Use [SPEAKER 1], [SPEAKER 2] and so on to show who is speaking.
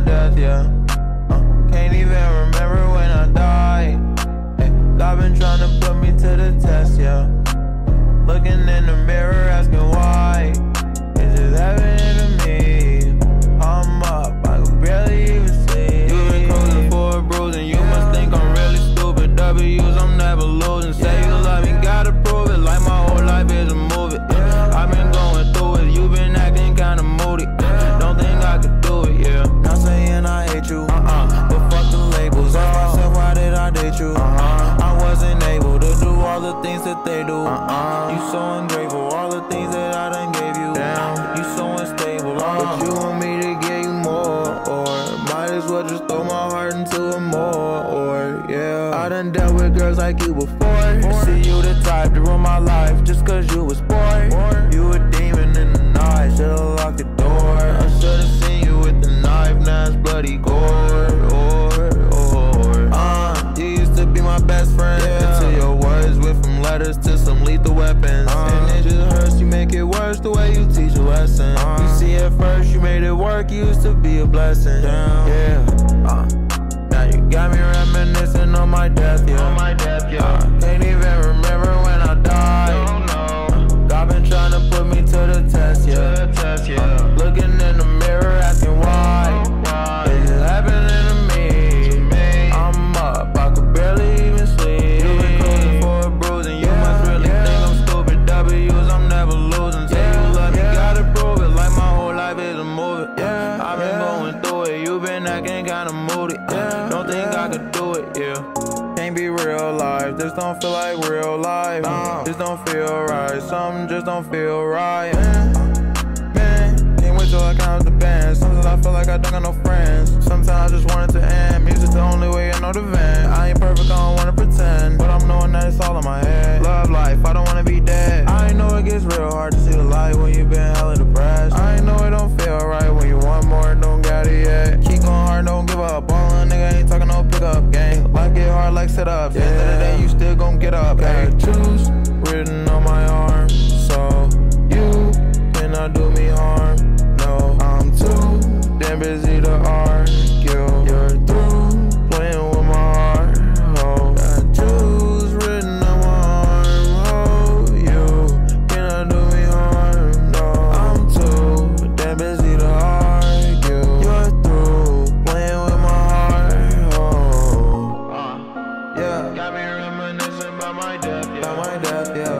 [SPEAKER 1] death, yeah. You? Uh-huh. I wasn't able to do all the things that they do. Uh-uh. You so ungrateful, all the things that I done gave you. Damn. You so unstable, uh. but you want me to give you more, or might as well just throw my heart into a more, or yeah. I done dealt with girls like you before. See you the type to ruin my life just cause you was bored. You a demon in the night, should've locked the door. I should've seen you with the knife, now it's bloody gore, weapons. And it just hurts, you make it worse the way you teach a lesson. You see, at first you made it work, you used to be a blessing. Yeah. Uh, now you got me reminiscing on my death, Been acting kinda moody. Uh, don't think I could do it, yeah. Can't be real life. This don't feel like real life. This don't feel right. Something just don't feel right. Man, I wind up, yeah.